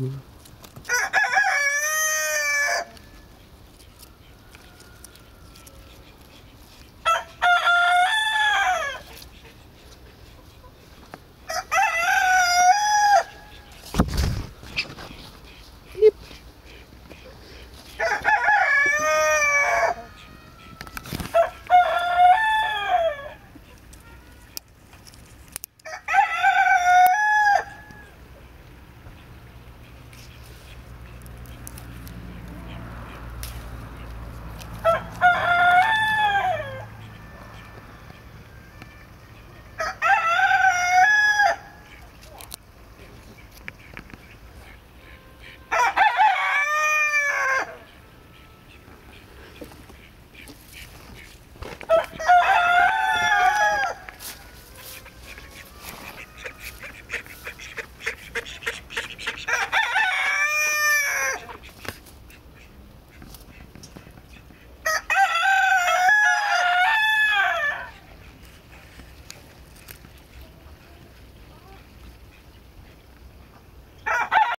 Mm-hmm.